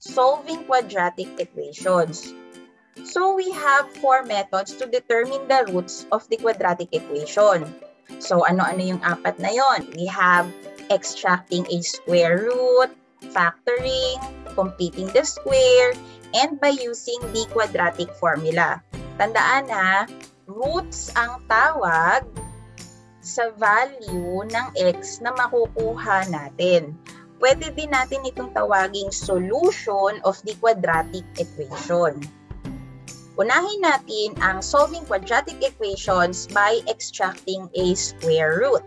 solving quadratic equations. So we have four methods to determine the roots of the quadratic equation. So ano-ano yung apat na yon? We have extracting a square root, factoring, completing the square, and by using the quadratic formula. Tandaan ha, roots ang tawag sa value ng x na makukuha natin. Pwede din natin itong tawaging solution of the quadratic equation. Unahin natin ang solving quadratic equations by extracting a square root.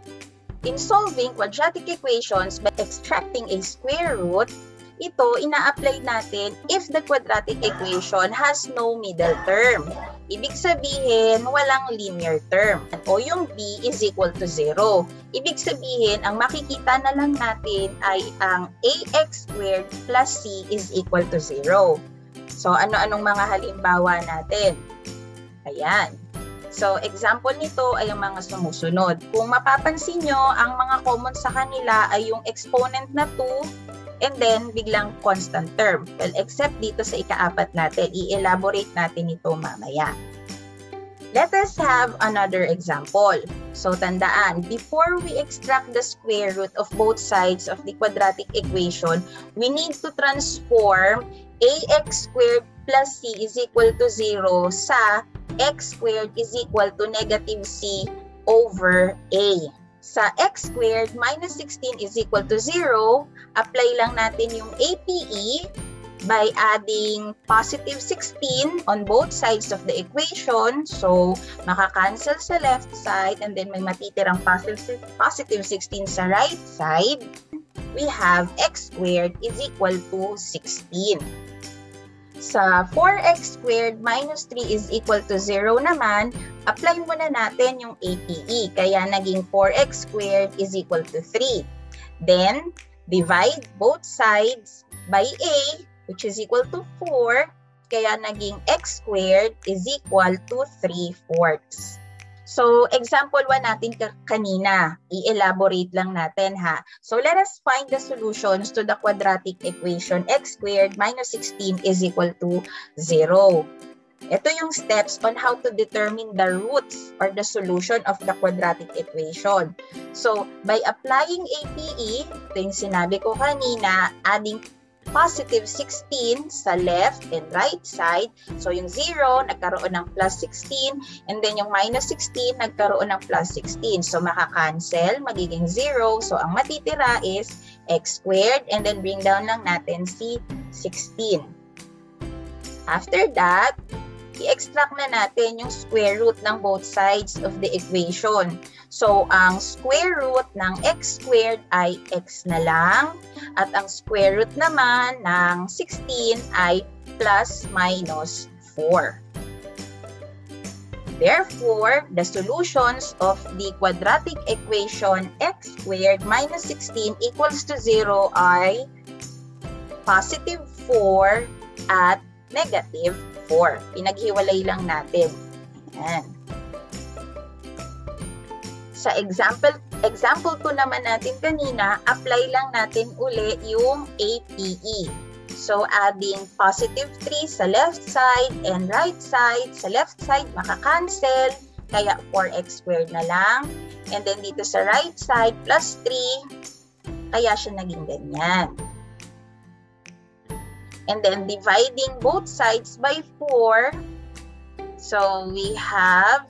In solving quadratic equations by extracting a square root, ito ina-apply natin if the quadratic equation has no middle term. Ibig sabihin, walang linear term. O yung b is equal to 0. Ibig sabihin, ang makikita na lang natin ay ang ax squared plus c is equal to 0. So, ano-anong mga halimbawa natin? Ayan. So, example nito ay ang mga sumusunod. Kung mapapansin nyo, ang mga common sa kanila ay yung exponent na 2 and then biglang constant term. Well, except dito sa ikaapat natin, i-elaborate natin ito mamaya. Let us have another example. So, tandaan, before we extract the square root of both sides of the quadratic equation, we need to transform ax squared plus c is equal to 0 sa x squared is equal to negative c over a. Sa x squared minus 16 is equal to 0, apply lang natin yung APE by adding positive 16 on both sides of the equation. So, makakancel sa left side and then may matitirang positive, positive 16 sa right side. We have x squared is equal to 16. Sa 4x squared minus 3 is equal to 0 naman, apply muna natin yung APE. Kaya naging 4x squared is equal to 3. Then, divide both sides by a, which is equal to 4. Kaya naging x squared is equal to 3 fourths. So, example 1 natin kanina, i-elaborate lang natin ha. So, let us find the solutions to the quadratic equation x squared minus 16 is equal to 0. Ito yung steps on how to determine the roots or the solution of the quadratic equation. So, by applying APE, ito yung sinabi ko kanina, adding positive 16 sa left and right side. So yung 0, nagkaroon ng plus 16. And then yung minus 16, nagkaroon ng plus 16. So makakancel, magiging 0. So ang matitira is x squared. And then bring down lang natin si 16. After that, i-extract na natin yung square root ng both sides of the equation. So, ang square root ng x squared ay x na lang. At ang square root naman ng 16 ay plus minus 4. Therefore, the solutions of the quadratic equation x squared minus 16 equals to 0 ay positive 4 at negative 4. Pinaghiwalay lang natin. Ayan. Sa example, example 2 naman natin kanina, apply lang natin uli yung APE. So, adding positive 3 sa left side and right side. Sa left side, makakancel. Kaya 4x squared na lang. And then dito sa right side, plus 3. Kaya siya naging ganyan. And then dividing both sides by 4. So we have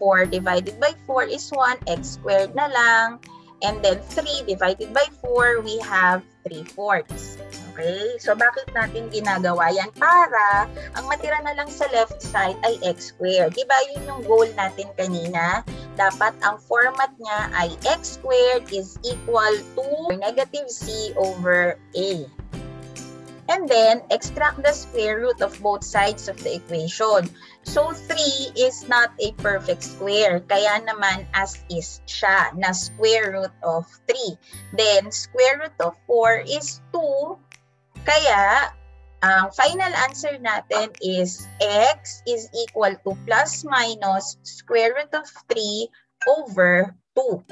4 divided by 4 is 1, x squared na lang. And then 3 divided by 4, we have 3 fourths. Okay? So bakit natin ginagawa yan? Para ang matira na lang sa left side ay x squared. Diba yun yung goal natin kanina? Dapat ang format niya ay x squared is equal to negative c over a. And then, extract the square root of both sides of the equation. So, 3 is not a perfect square. Kaya naman, as is siya, na square root of 3. Then, square root of 4 is 2. Kaya, ang final answer natin is x is equal to plus minus square root of 3 over 2.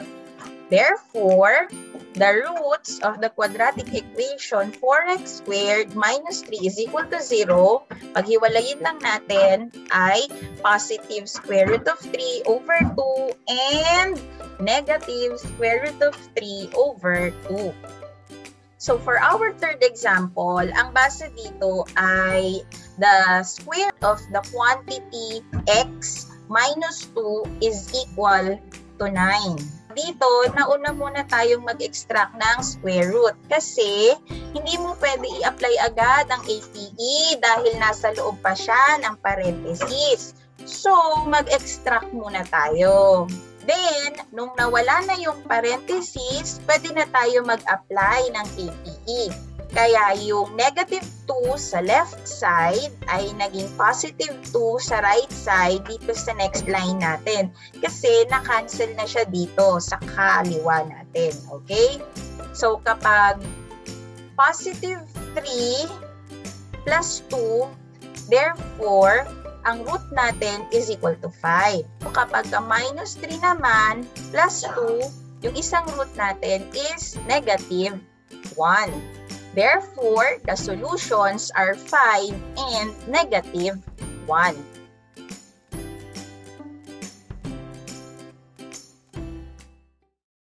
Therefore, the roots of the quadratic equation 4x squared minus 3 is equal to 0, paghiwalayin lang natin ay positive square root of 3 over 2 and negative square root of 3 over 2. So for our third example, ang base dito ay the square of the quantity x minus 2 is equal to 9. Dito, nauna muna tayong mag-extract ng square root kasi hindi mo pwede i-apply agad ang APE dahil nasa loob pa siya ng parenthesis. So, mag-extract muna tayo. Then, nung nawala na yung parenthesis, pwede na tayo mag-apply ng APE. Kaya yung negative 2 sa left side ay naging positive 2 sa right side dito sa next line natin. Kasi na-cancel na siya dito sa kaliwa natin. Okay? So kapag positive 3 plus 2, therefore, ang root natin is equal to 5. So kapag minus 3 naman, plus 2, yung isang root natin is negative 1. Therefore, the solutions are 5 and negative 1.